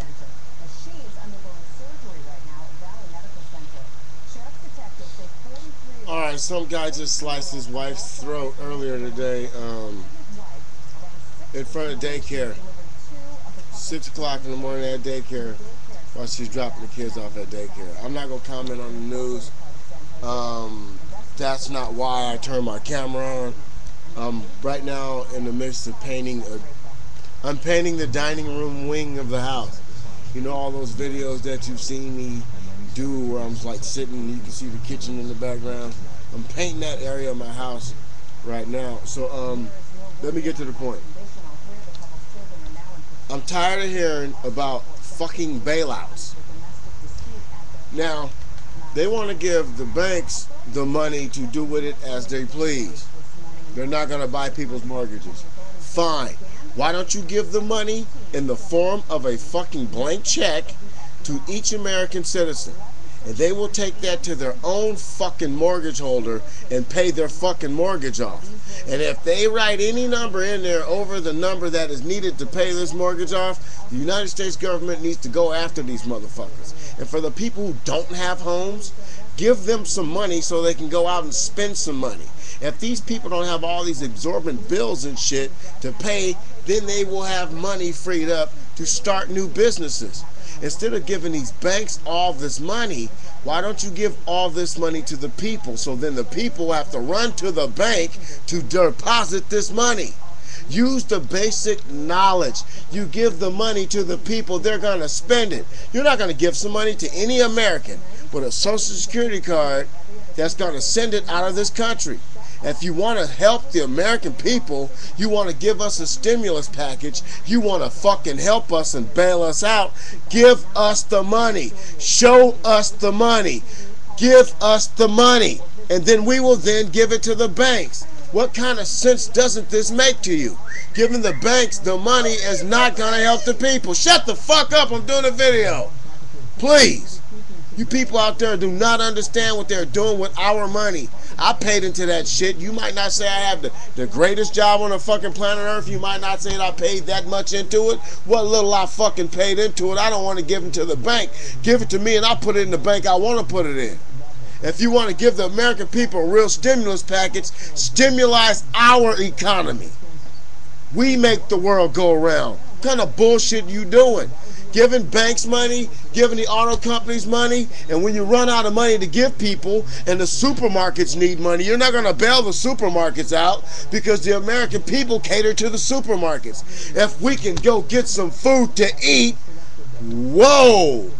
center. Now, she is undergoing surgery right now at Valley Medical Center. Sheriff's detectives say 43 All right, some guy just sliced his wife's throat earlier today um, in front of daycare. Six o'clock in the morning at daycare while she's dropping the kids off at daycare. I'm not gonna comment on the news. Um, that's not why I turned my camera on. I'm right now in the midst of painting. A, I'm painting the dining room wing of the house. You know all those videos that you've seen me do where I'm like sitting, you can see the kitchen in the background. I'm painting that area of my house right now. So um, let me get to the point. I'm tired of hearing about fucking bailouts. Now, they want to give the banks the money to do with it as they please. They're not going to buy people's mortgages. Fine. Why don't you give the money in the form of a fucking blank check to each American citizen? And they will take that to their own fucking mortgage holder and pay their fucking mortgage off. And if they write any number in there over the number that is needed to pay this mortgage off, the United States government needs to go after these motherfuckers. And for the people who don't have homes, give them some money so they can go out and spend some money. If these people don't have all these exorbitant bills and shit to pay, then they will have money freed up to start new businesses. Instead of giving these banks all this money, why don't you give all this money to the people so then the people have to run to the bank to deposit this money? Use the basic knowledge. You give the money to the people, they're going to spend it. You're not going to give some money to any American with a Social Security card that's going to send it out of this country. If you want to help the American people, you want to give us a stimulus package, you want to fucking help us and bail us out, give us the money. Show us the money. Give us the money. And then we will then give it to the banks. What kind of sense doesn't this make to you? Giving the banks the money is not going to help the people. Shut the fuck up. I'm doing a video. Please. You people out there do not understand what they're doing with our money. I paid into that shit. You might not say I have the, the greatest job on the fucking planet Earth. You might not say that I paid that much into it. What little I fucking paid into it, I don't want to give it to the bank. Give it to me and I'll put it in the bank I want to put it in. If you want to give the American people a real stimulus package, stimulate our economy. We make the world go around. What kind of bullshit you doing? Giving banks money, giving the auto companies money, and when you run out of money to give people and the supermarkets need money, you're not going to bail the supermarkets out because the American people cater to the supermarkets. If we can go get some food to eat, whoa,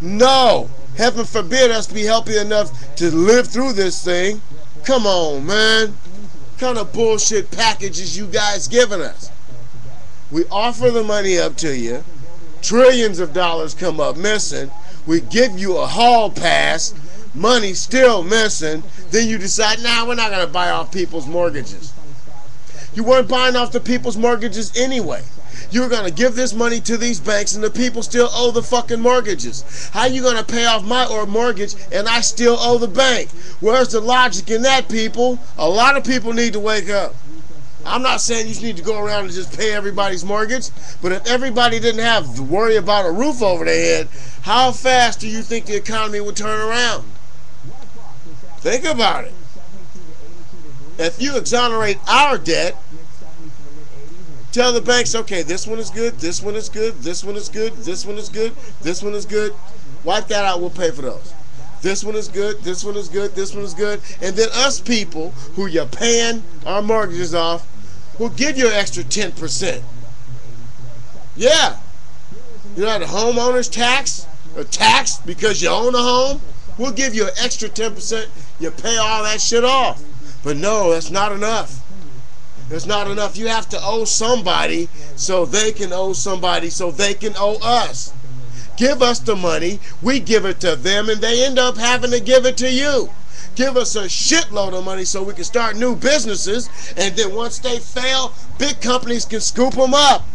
no. Heaven forbid us to be healthy enough to live through this thing. Come on, man. What kind of bullshit packages you guys giving us? We offer the money up to you trillions of dollars come up missing. We give you a hall pass, money still missing. Then you decide, nah, we're not going to buy off people's mortgages. You weren't buying off the people's mortgages anyway. You're going to give this money to these banks and the people still owe the fucking mortgages. How you going to pay off my or mortgage and I still owe the bank? Where's the logic in that, people? A lot of people need to wake up. I'm not saying you need to go around and just pay everybody's mortgage, but if everybody didn't have to worry about a roof over their head, how fast do you think the economy would turn around? Think about it. If you exonerate our debt, tell the banks, okay, this one is good, this one is good, this one is good, this one is good, this one is good. Wipe that out, we'll pay for those. This one is good, this one is good, this one is good. And then us people who you're paying our mortgages off, will give you an extra 10%. Yeah. You know, the homeowner's tax, or tax because you own a home, we'll give you an extra 10%. You pay all that shit off. But no, that's not enough. It's not enough. You have to owe somebody so they can owe somebody so they can owe us. Give us the money, we give it to them, and they end up having to give it to you give us a shitload of money so we can start new businesses. And then once they fail, big companies can scoop them up.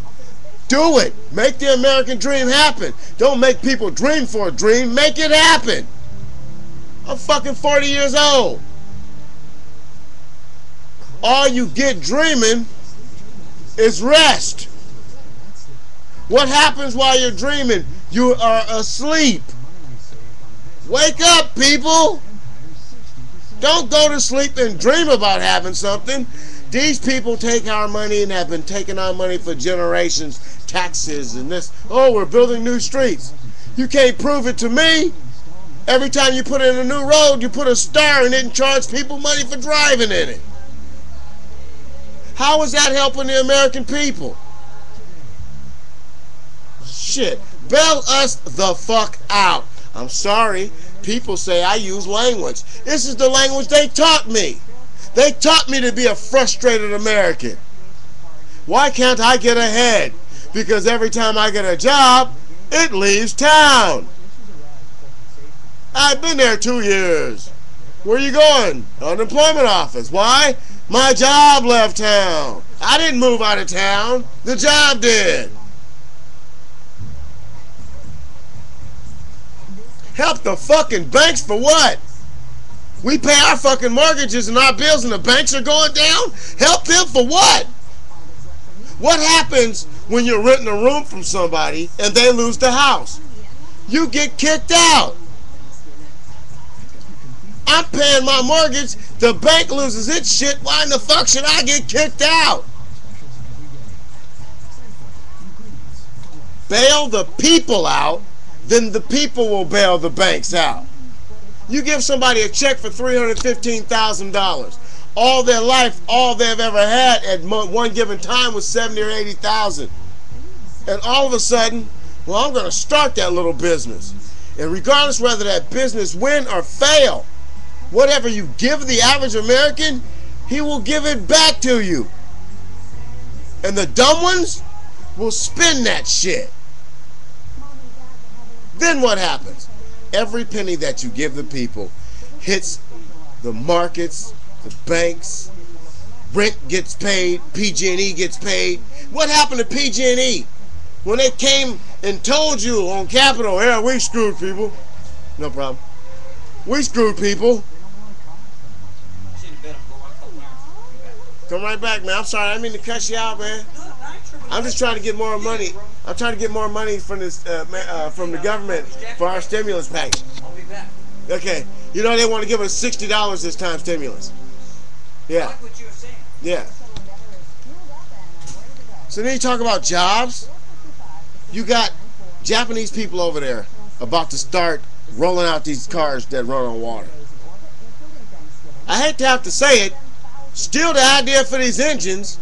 Do it. Make the American dream happen. Don't make people dream for a dream. Make it happen. I'm fucking 40 years old. All you get dreaming is rest. What happens while you're dreaming? You are asleep. Wake up, people. Don't go to sleep and dream about having something. These people take our money and have been taking our money for generations. Taxes and this. Oh, we're building new streets. You can't prove it to me. Every time you put in a new road, you put a star in it and charge people money for driving in it. How is that helping the American people? Shit. Bail us the fuck out. I'm sorry. People say I use language. This is the language they taught me. They taught me to be a frustrated American. Why can't I get ahead? Because every time I get a job, it leaves town. I've been there two years. Where are you going? Unemployment office. Why? My job left town. I didn't move out of town. The job did. Help the fucking banks for what? We pay our fucking mortgages and our bills and the banks are going down? Help them for what? What happens when you're renting a room from somebody and they lose the house? You get kicked out. I'm paying my mortgage. The bank loses its shit. Why in the fuck should I get kicked out? Bail the people out, then the people will bail the banks out. You give somebody a check for $315,000. All their life, all they've ever had at one given time was 70 or 80,000. And all of a sudden, well, I'm going to start that little business. And regardless whether that business win or fail, whatever you give the average American, he will give it back to you. And the dumb ones will spend that shit. Then what happens? Every penny that you give the people hits the markets, the banks, rent gets paid, PG&E gets paid. What happened to PG&E? When they came and told you on Capitol, yeah, we screwed people. No problem. We screwed people. Come right back, man. I'm sorry. I didn't mean to cuss you out, man. I'm just trying to get more money. I'm trying to get more money from this uh, uh, from the government for our stimulus package. Okay. You know they want to give us sixty dollars this time stimulus. Yeah. Yeah. So then you talk about jobs. You got Japanese people over there about to start rolling out these cars that run on water. I hate to have to say it, steal the idea for these engines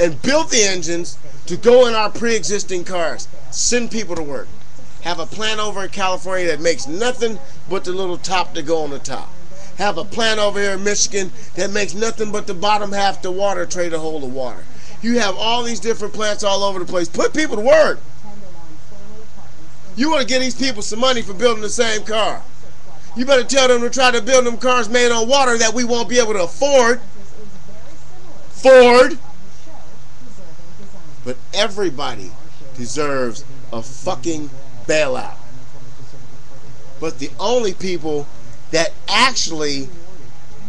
and build the engines to go in our pre-existing cars. Send people to work. Have a plant over in California that makes nothing but the little top to go on the top. Have a plant over here in Michigan that makes nothing but the bottom half the water tray to hold the water. You have all these different plants all over the place. Put people to work. You want to get these people some money for building the same car. You better tell them to try to build them cars made on water that we won't be able to afford. Ford. But everybody deserves a fucking bailout. But the only people that actually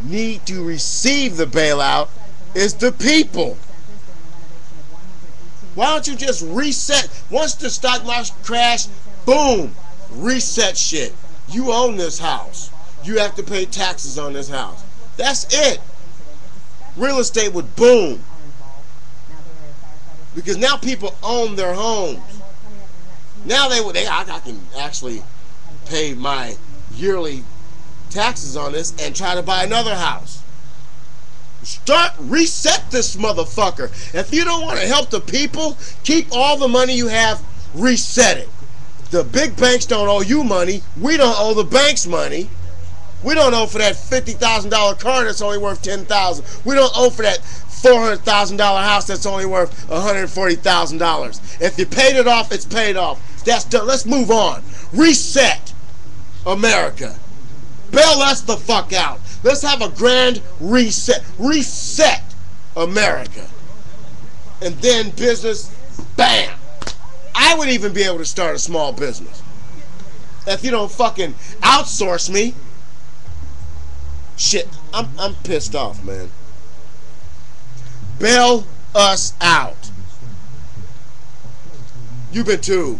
need to receive the bailout is the people. Why don't you just reset? Once the stock market crash, boom, reset shit. You own this house. You have to pay taxes on this house. That's it. Real estate would boom. Because now people own their homes. Now they they I, I can actually pay my yearly taxes on this and try to buy another house. Start reset this motherfucker. If you don't want to help the people, keep all the money you have, reset it. The big banks don't owe you money. We don't owe the banks money. We don't owe for that $50,000 car that's only worth 10000 We don't owe for that $400,000 house that's only worth $140,000. If you paid it off, it's paid off. That's done. Let's move on. Reset America. Bail us the fuck out. Let's have a grand reset. Reset America. And then business, bam. I would even be able to start a small business. If you don't fucking outsource me. Shit, I'm, I'm pissed off, man. Bail us out. You've been too.